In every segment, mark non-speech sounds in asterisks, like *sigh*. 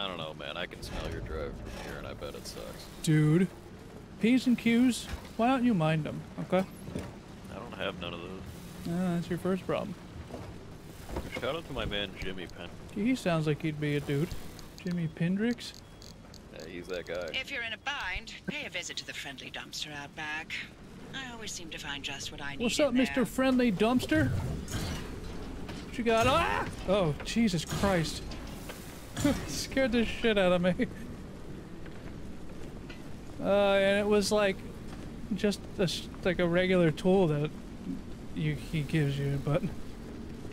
I don't know, man. I can smell your drive from here, and I bet it sucks. Dude. P's and Q's, why don't you mind them, okay? I don't have none of those. Uh, that's your first problem. Shout out to my man Jimmy Penn. He sounds like he'd be a dude. Jimmy Pendrix? Yeah, he's that guy. If you're in a bind, pay a visit to the friendly dumpster out back. I always seem to find just what I need. What's up, Mr. Friendly Dumpster? What you got? Ah! Oh, Jesus Christ. *laughs* Scared the shit out of me. Uh, and it was like just a, like a regular tool that you he gives you, but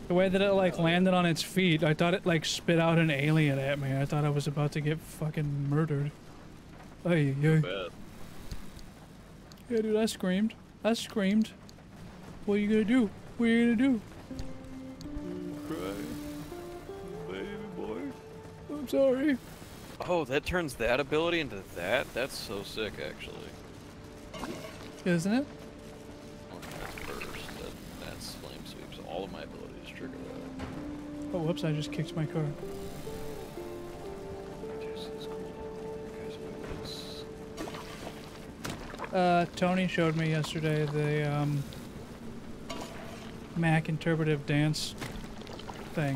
the way that it like landed on its feet, I thought it like spit out an alien at me. I thought I was about to get fucking murdered. Ay, ay. Bad. Yeah, dude, I screamed. I screamed. What are you gonna do? What are you gonna do? I'm sorry. Oh, that turns that ability into that? That's so sick, actually. Isn't it? Well, that's burst. That, that's flame sweep. So all of my abilities trigger that. Oh, whoops, I just kicked my car. Jesus, cool. Guys, weapons. Uh, Tony showed me yesterday the, um, Mac interpretive dance thing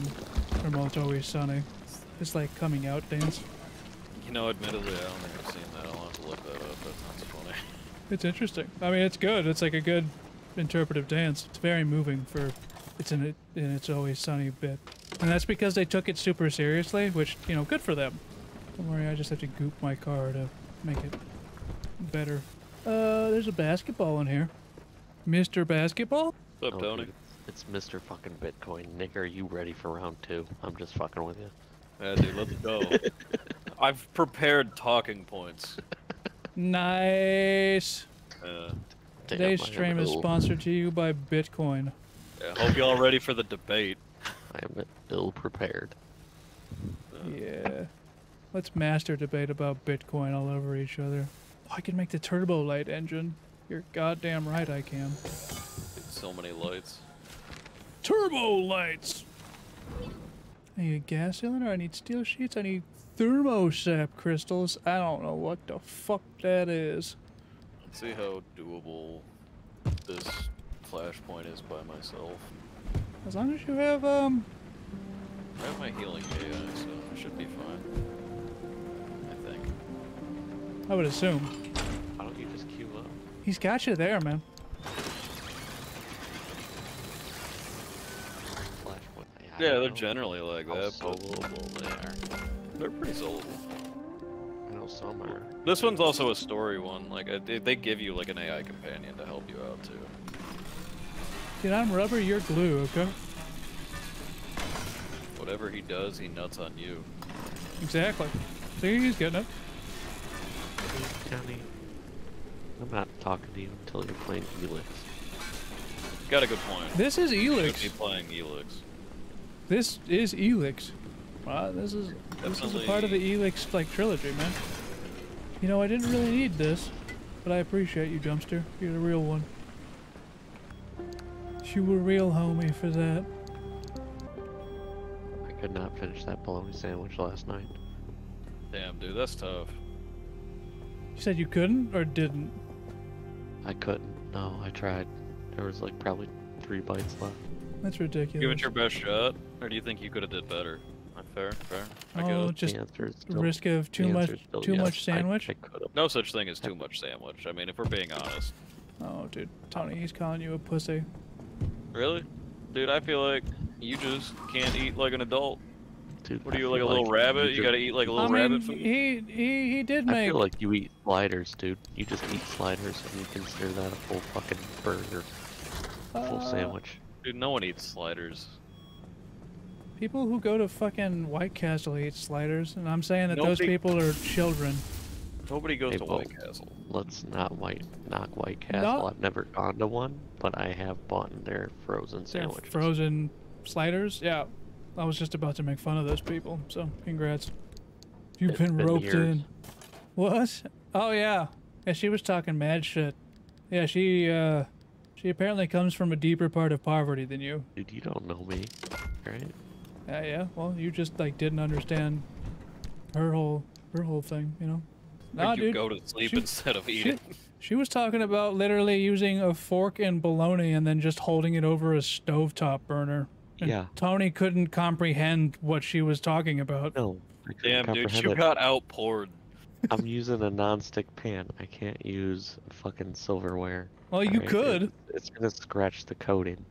from It's Always Sunny. It's like coming out dance. You know, admittedly, I don't think I've seen that. I'll have to look that up. That sounds funny. *laughs* It's interesting. I mean, it's good. It's like a good interpretive dance. It's very moving for it's in it in It's Always Sunny bit. And that's because they took it super seriously, which, you know, good for them. Don't worry, I just have to goop my car to make it better. Uh, there's a basketball in here. Mr. Basketball? What's up, Oh, Tony? dude, It's Mr. fucking Bitcoin. Nick, are you ready for round two? I'm just fucking with you. Yeah, dude, let's go. *laughs* I've prepared talking points. Nice. Uh, Today's stream is sponsored to you by Bitcoin. yeah, hope y'all ready for the debate. I am ill prepared. Yeah. Let's master debate about Bitcoin all over each other. Oh, I can make the turbo light engine. You're goddamn right I can. So many lights. Turbo lights! I need a gas cylinder, I need steel sheets, I need thermosap crystals. I don't know what the fuck that is. Let's see how doable this flashpoint is by myself. As long as you have, um, I have my healing AI, so I should be fine. I think. I would assume. Why don't you just queue up? He's got you there, man. Yeah, they're know generally like that, but soloable they are. they're pretty soloable. I know some are. This one's also a story one. Like uh, they, they give you like an AI companion to help you out too. Dude, I'm rubber, you're glue, okay? Whatever he does, he nuts on you. Exactly. See, he's getting it. Johnny, I'm not talking to you until you're playing Elix. Got a good point. This is Should Elix. be playing Elix. This is Elix. Wow, this is this is a part of the Elix like trilogy, man. You know, I didn't really need this, but I appreciate you, Dumpster. You're the real one. You were real homie for that. I could not finish that bologna sandwich last night. Damn, dude, that's tough. You said you couldn't or didn't? I couldn't. No, I tried. There was like probably three bites left. That's ridiculous. Give it your best shot, or do you think you could have did better? Uh, Fair, fair. I Oh, guess. just the still, risk of too much still too yes. much sandwich. I, could have. No such thing as too much sandwich. I mean, if we're being honest. Oh, dude, Tony, he's calling you a pussy. Really? Dude, I feel like you just can't eat like an adult. Dude, What are you, like a feel little rabbit? You just- gotta eat like a little mean, rabbit food? he he he did make. I make. feel like you eat sliders, dude. You just eat sliders and you consider that a full fucking burger, full uh, sandwich. Dude, no one eats sliders. People who go to fucking White Castle eat sliders, and I'm saying that those people are children. Nobody goes Hey, to White Castle. Let's not white knock White Castle. No. I've never gone to one, but I have bought their frozen They're sandwiches. frozen sliders. Yeah, I was just about to make fun of those people. So congrats. You've been been roped years. in. What? Oh yeah. Yeah, she was talking mad shit. Yeah, she uh, she apparently comes from a deeper part of poverty than you. Dude, you don't know me, right? Yeah, yeah. Well, you just like didn't understand her whole her whole thing, you know. Like Nah, you dude. go to sleep she- instead of eating. She was talking about literally using a fork and bologna and then just holding it over a stovetop burner. And Yeah. Tony couldn't comprehend what she was talking about. No. Damn, dude, comprehend you it. got outpoured. I'm using a non-stick pan. I can't use fucking silverware. Well, you alright? could. It- it's gonna scratch the coating.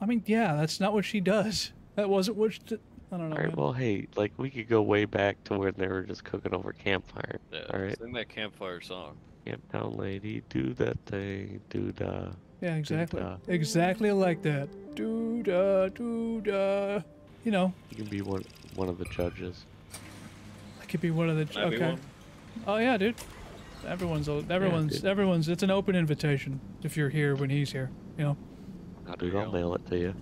I mean, yeah, that's not what she does. That wasn't what she did. I don't know. Alright, man. well, hey, like we could go way back to when they were just cooking over campfire. Yeah, Alright. sing that campfire song. Camp down, lady, do that thing, do da. yeah, exactly. uh, Exactly like that. Do da, do da. You know, You can be one one of the judges. I could be one of the. Can I be okay. One? Oh yeah, dude. Everyone's everyone's dude. everyone's. It's an open invitation if you're here when he's here. You know, I'll, dude, you I'll mail it to you.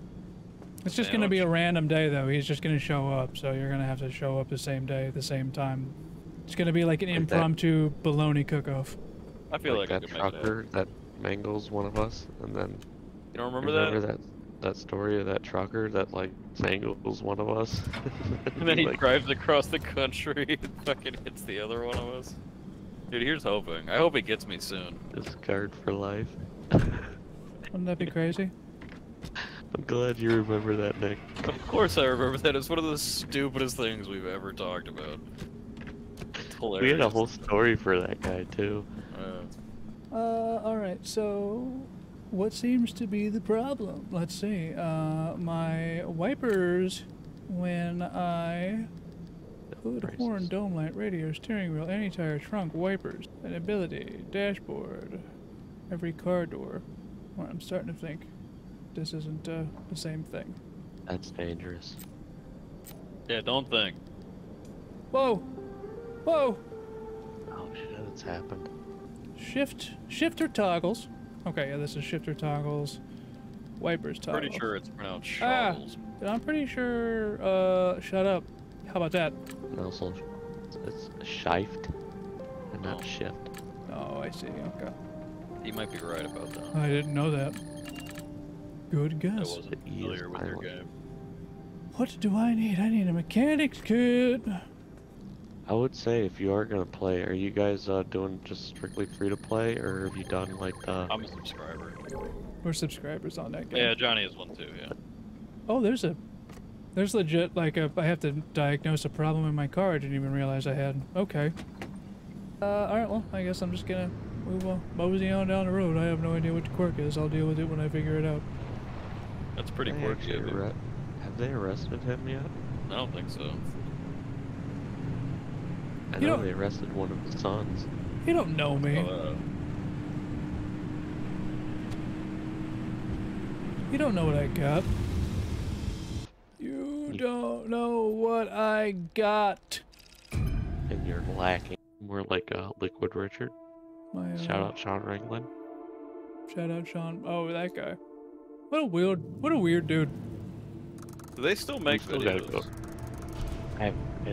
it's just gonna be a random day though. He's just gonna show up, so you're gonna have to show up the same day, at the same time. It's gonna be like an Like that- impromptu bologna cook-off. I feel like, I that could make that. trucker that mangles one of us, and then You don't remember, remember that? that that story of that trucker that like mangles one of us. *laughs* And then he like, drives across the country *laughs* and fucking hits the other one of us. Dude, here's hoping. I hope he gets me soon. discard for life. *laughs* Wouldn't that be crazy? I'm glad you remember that, Nick. Of course I remember that. It's one of the stupidest things we've ever talked about. It's hilarious. We had a whole story for that guy too. Uh, Uh, all right. So, what seems to be the problem? Let's see. Uh, my wipers when I hood, Prices. horn, dome light, radio, steering wheel, anti-tire, trunk, wipers, an ability, dashboard, every car door. Well, I'm starting to think this isn't uh, the same thing. That's dangerous. yeah, don't think. Whoa, whoa. Oh shit, it's happened. Shift, shifter toggles. Okay, yeah, this is shifter toggles. Wipers toggle. Pretty sure it's pronounced Ah. I'm pretty sure. Uh, shut up. How about that? And also, it's shift and not Oh. shift. Oh, I see. Okay. He might be right about that. I didn't know that. Good guess. I guess. wasn't The is familiar with your game. What do I need? I need a mechanic's kit. I would say if you are gonna play, are you guys uh, doing just strictly free to play, or have you done like the? I'm a subscriber. We're subscribers on that game. Yeah, Johnny is one too, yeah. Oh, there's a. There's legit like a. I have to diagnose a problem in my car. I didn't even realize I had. Okay. Uh, all right. Well, I guess I'm just gonna move on, mosey on down the road. I have no idea what the quirk is. I'll deal with it when I figure it out. That's pretty They quirky. actually of you. arre- have they arrested him yet? I don't think so. I You know they arrested one of his sons. You don't know me. Uh, You don't know what I got. You don't know what I got. and you're lacking. More like uh, Liquid Richard. My, uh, Shout out Sean Ranklin. Shout out Sean. Oh, that guy. What a weird, what a weird dude. do they still make still videos? go. I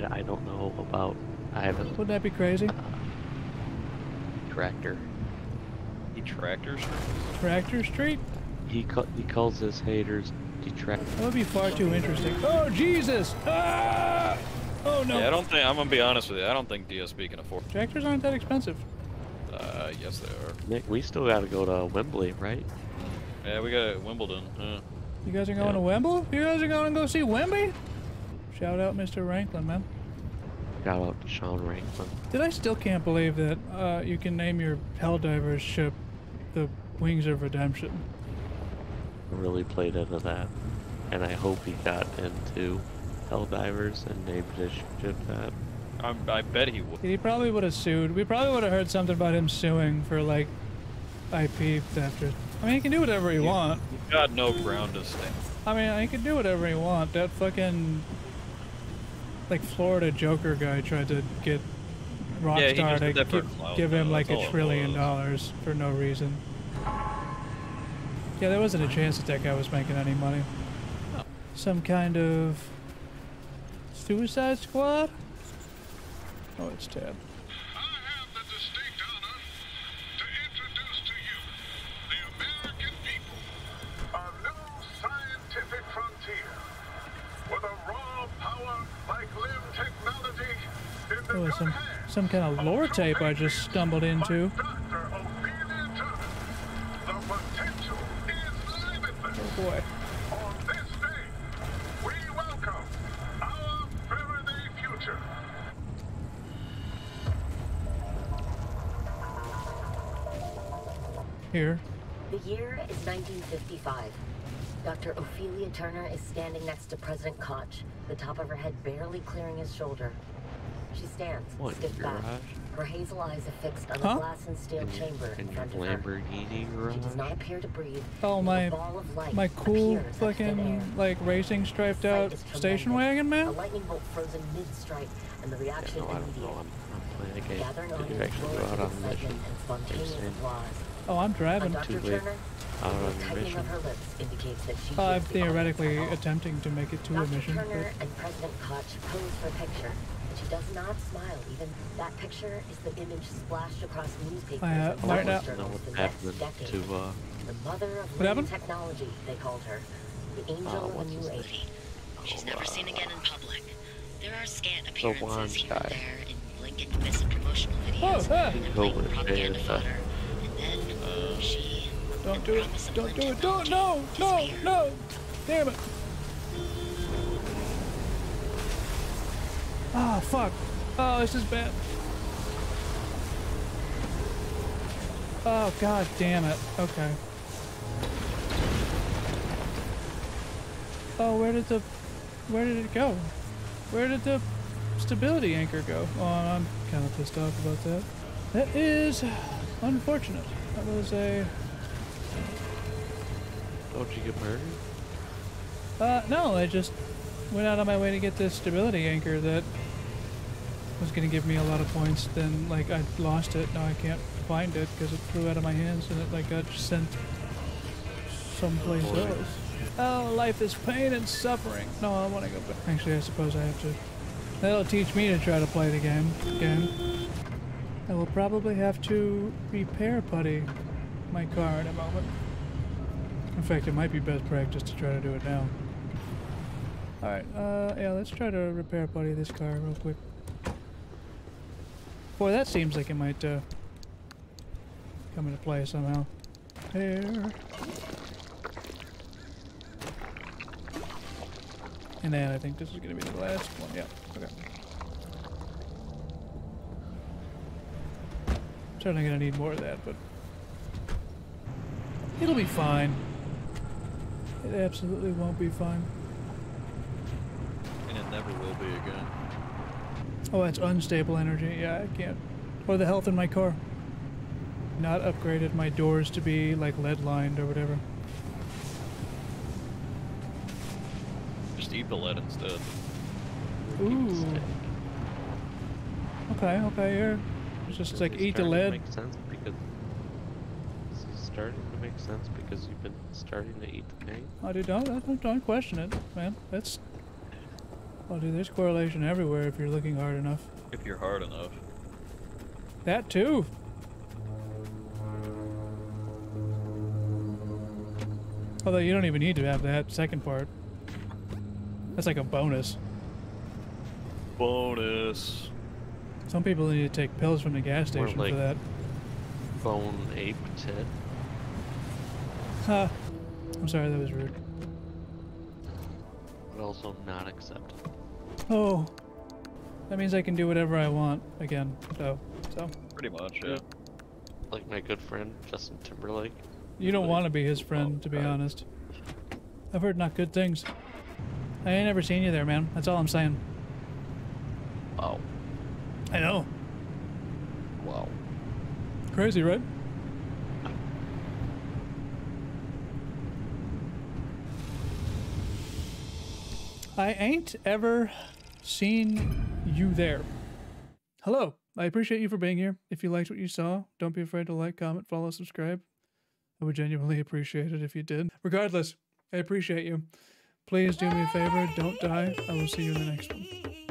I don't know about. I haven't Wouldn't that be crazy? tractor. He tractors? Tractor Street? He ca- he calls his haters detract. That would be far too interesting. Oh Jesus! Ah! Oh no! Yeah, I don't think, I'm gonna be honest with you, I don't think DSP can afford Tractors aren't that expensive. Uh, yes they are. Nick, we still gotta go to Wembley, right? Yeah, we got Wimbledon. Uh, You guys are going Yeah. to Wembley? You guys are going to go see Wemby? Shout out Mr. Ranklin, man. Shout out to Sean Ranklin. Did I still can't believe that uh, you can name your Helldivers ship the Wings of Redemption? Really played into that, and I hope he got into Helldivers and named his ship that. I'm, I bet he would. He probably would have sued. We probably would have heard something about him suing for like IP theft. Or, I mean, he can do whatever he Yeah. want. He's got no ground to stand. I mean, he can do whatever he want. That fucking like Florida Joker guy tried to get Yeah, Rockstar did to give, give him like a trillion dollars for no reason. Yeah, there wasn't a chance that that guy was making any money. No. Some kind of Suicide Squad? Oh, it's Tab. Some kind of lore tape I just stumbled into. Oh boy. Here. The year is 1955. Dr. Ophelia Turner is standing next to President Koch, the top of her head barely clearing his shoulder. She stands, What, stiff your back, garage? her hazel eyes affixed on Huh? a glass and steel In your, chamber in in front of her. Lamborghini She does not appear to breathe. Oh, my- ball of light My cool appears out of thin air. fucking like racing striped out station tremendous. wagon, A man. lightning bolt frozen mid-strike, and the Yeah, reaction no, I don't immediate. know. I'm, I'm playing a game. Gathering Did you audience actually go roars out with on mission? excitement and spontaneous applause. Oh, I'm driving. Too late. Out on your tightening mission? of her lips indicates that she Uh, I'm gives the audience theoretically attempting to make it to a mission. Turner but- and President Koch pose for a picture, and she does not smile. Even that picture is the image splashed across newspapers I, uh, and right business now- I don't journals the next happening decade. to, uh, the mother of What living happened? technology, they called her. The angel Uh, of a what's new his age. She's Oh, never uh, seen again in public. There are scant the blonde appearances here guy. and there in Lincoln Visit promotional Oh, videos ah. and Covert blatant propaganda Data. fodder. And then she Don't do it. Don't do it. Don't. No. No. No. Damn it. Ah, fuck. Oh, this is bad. Oh, god damn it. Okay. Oh, where did the... Where did it go? Where did the stability anchor go? Oh, I'm kind of pissed off about that. That is unfortunate. That was a... Don't you get murdered? Uh, no, I just went out of my way to get this stability anchor that was going to give me a lot of points. Then, like, I lost it. Now I can't find it because it flew out of my hands and it, like, got sent someplace Boy. else. Oh, life is pain and suffering. No, I want to go back. Actually, I suppose I have to. That'll teach me to try to play the game. Game. I will probably have to repair putty my car in a moment. In fact, it might be best practice to try to do it now. Alright, uh, yeah, let's try to repair putty this car real quick. Boy, that seems like it might, uh, come into play somehow. There. And then I think this is gonna be the last one, yeah, okay. Certainly gonna need more of that, but it'll be fine. It absolutely won't be fine. And it never will be again. Oh, that's unstable energy. Yeah, I can't. Or the health in my car. Not upgraded my doors to be like lead lined or whatever. Just eat the lead instead. Ooh. Okay, okay, here. It's just like eat the starting to lead. Make sense because this is starting to make sense because you've been starting to eat the pain. I don't, don't, don't question it, man. That's. Oh, dude, there's correlation everywhere if you're looking hard enough. If you're hard enough. That too. Although you don't even need to have that second part. That's like a bonus. Bonus. Some people need to take pills from the gas More station like- for that. Bone ape tit. Ha. I'm sorry, that was rude. but also not accepted. Oh. That means I can do whatever I want again. So, so. Pretty much, yeah. Like my good friend Justin Timberlake. You don't Like, want to be his friend, oh, to be right. honest. I've heard not good things. I ain't ever seen you there, man. That's all I'm saying. Wow. I know. Wow. Crazy, right? I ain't ever seen you there. Hello. I appreciate you for being here. If you liked what you saw, don't be afraid to like, comment, follow, subscribe. I would genuinely appreciate it if you did. Regardless, I appreciate you. Please do me a favor, don't die. I will see you in the next one.